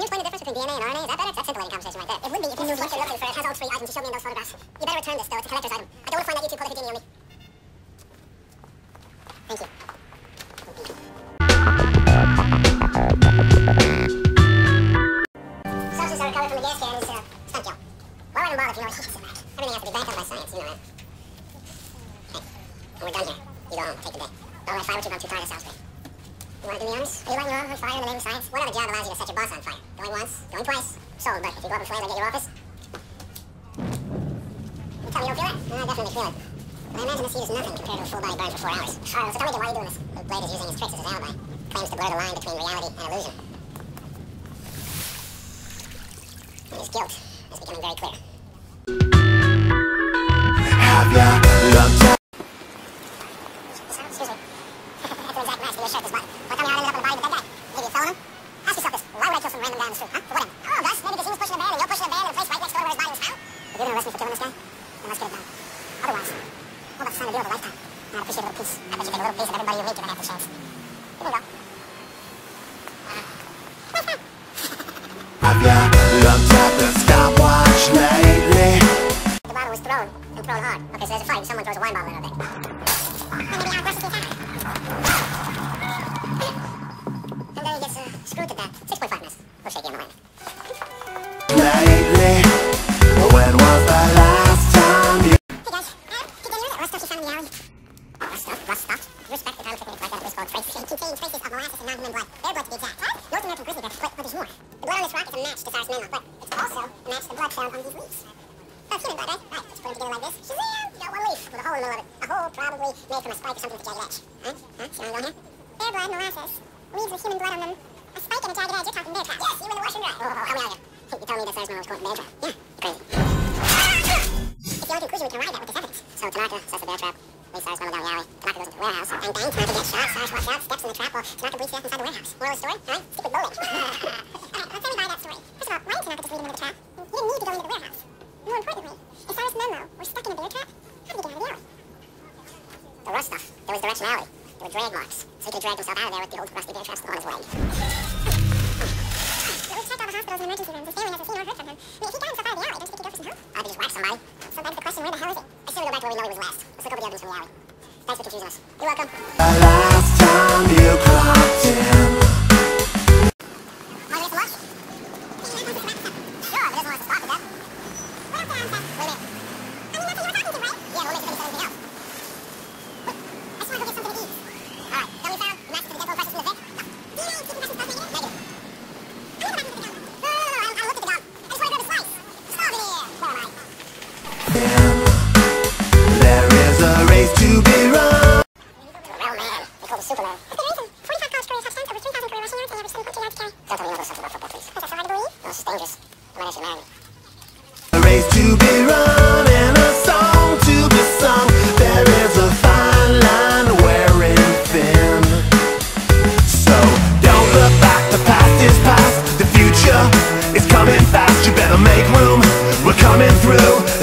understand the difference between DNA and RNA? Is that better? That's scintillating conversation right there. It would be if you knew what you're looking for. It has all three items you showed me in those photographs. You better return this, though. It's a collector's item. I don't want to find out you two pull on me. Thank you. I recovered from the gas can is uh, stunt gel. Why would I bother if you know what heats it back? Everything has to be backed up by science, you know that. Hey, when we're done here, you go home, take the day. Don't fire with you, I'm too of Salisbury. You want to do the honors? Are you lighting your own fire in the name of science? What other job allows you to set your boss on fire? Going once, going twice, sold, but if you go up in flames, I get your office. You tell me you don't feel it? No, I definitely feel it. I imagine this heat is nothing compared to a full body burn for four hours. Alright, so tell me again, why are you doing this? Blade is using his tricks as his alibi. Claims to blur the line between reality and illusion. And his guilt is becoming very clear. Have ya looked at Excuse me. That's an exact match to your shirt this button. Why tell me how I ended up in the body of a dead guy? Maybe you followed him? Ask yourself this. Why would I kill some random guy in the street? Huh? For what end? Oh, Gus, maybe because he was pushing a van and you're pushing van in place right next door to where his body was found? If you're gonna arrest me for killing this guy, then let's get it done. Otherwise, all that's sign a deal of a lifetime. And I'd appreciate a little peace. I bet you take a little piece of everybody you meet given half the chance. Here we go. Have ya looked at the stopwatch lately? The bottle was thrown, and thrown hard. Okay, so there's a fight, someone throws a wine bottle in her. Maybe I'll aggressively attack. And then he gets uh, screwed to death. 6.5 miss. Match to Cyrus Manlock, but it's also a match to blood found on these leaves. That's human blood, right? Right. Let's put them together like this. Shazam! You got one leaf with a hole in the middle of it. A hole probably made from a spike or something with a jagged edge. Huh? Huh? See what I'm going here? Bear blood, molasses. Leaves with human blood on them. A spike and a jagged edge. You're talking bear trap. Yes, you in the and dry. Oh, oh, oh, out here. You tell me that Cyrus Manlock was to bear trap. Yeah, crazy. It's the only conclusion we can arrive at with this evidence. So Tanaka sets the bear trap. Leaves Cyrus Manlock down the alley. Tanaka goes into the warehouse. Bang, bang. Tanaka gets shot. Cyrus walks out, steps in the trap while Tanaka breathes death inside the warehouse. Moral of the story? Alright, stick with bowling. French. There were drag so he could drag himself out of there with the old crusty bear trap on his way. Sometimes the. I don't? I back question, where the hell is he? I go back to where we know he was last. Let's look over the evidence from the alley. Thanks for confusing us. You're welcome. The last time you There is a race to be run. A race to be run and a song to be sung. There is a fine line wearing thin. So don't look back, the past is past. The future is coming fast. You better make room. We're coming through.